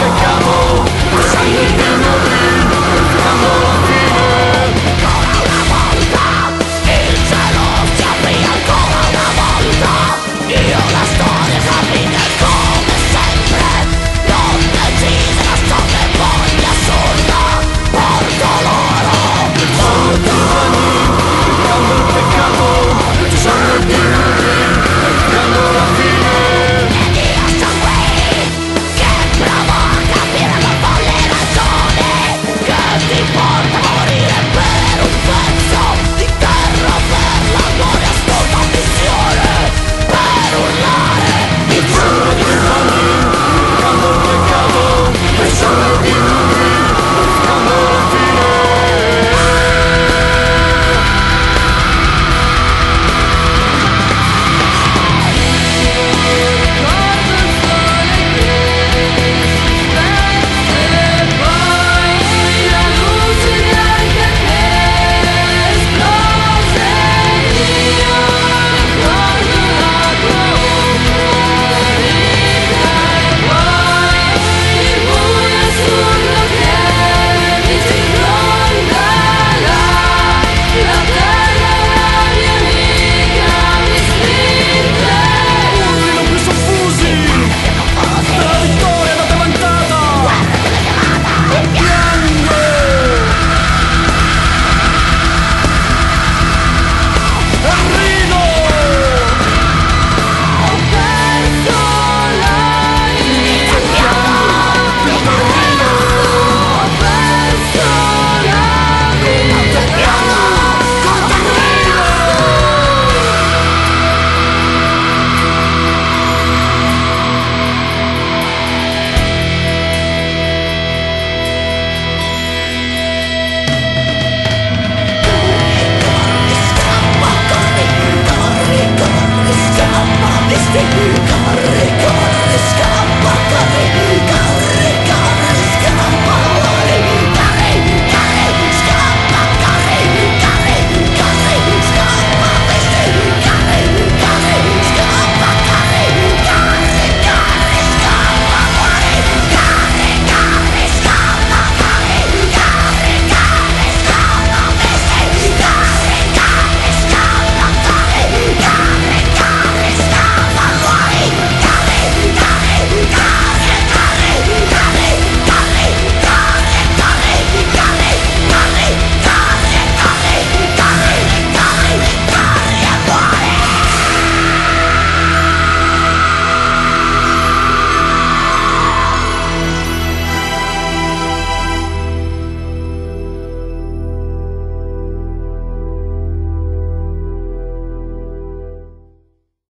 the couple. Shining. fire.